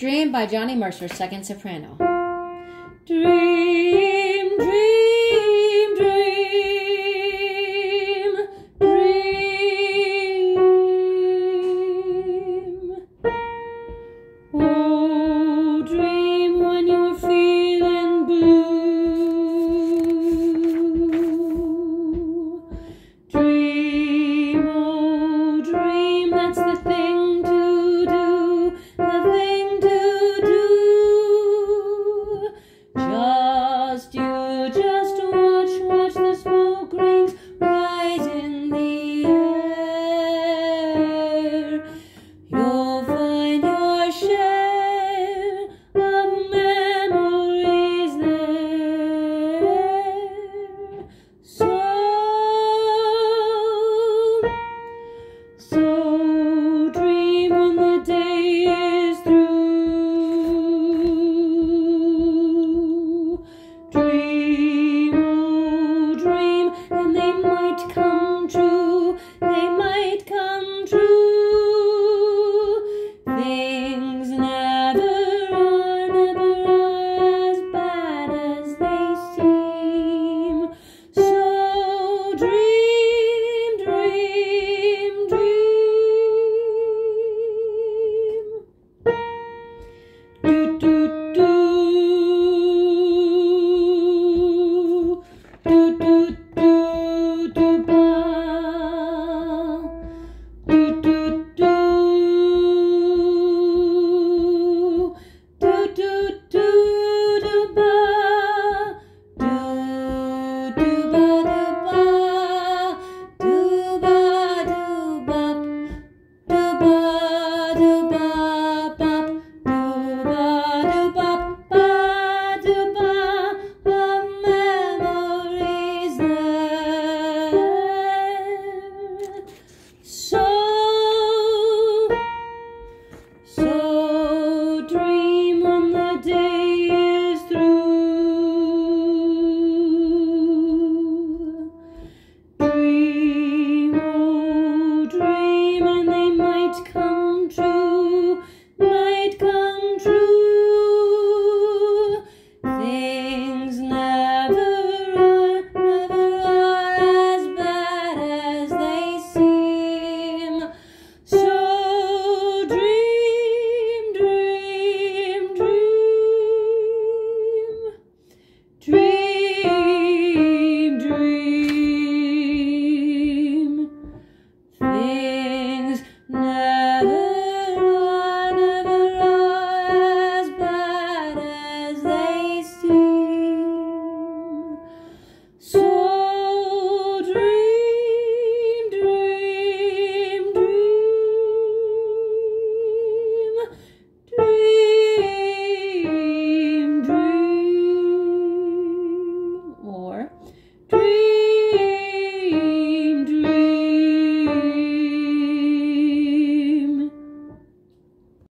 Dream by Johnny Mercer, second soprano. Dream, dream, dream, dream. Oh, dream when you're feeling blue. Dream, oh, dream, that's the